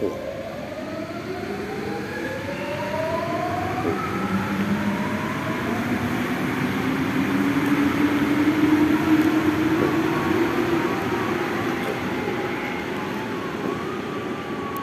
我！